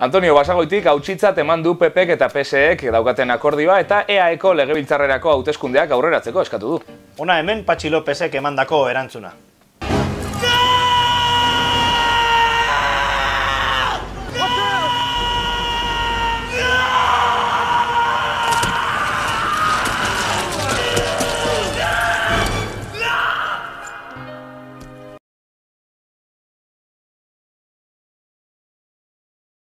Antonio Basagoitik hautsitzat eman du PPek eta PSEek daukaten akordioa eta EAEko legebiltzarrerako hauteskundeak aurreratzeko eskatu du. Ona hemen Patxi Lopezek emandako erantzuna.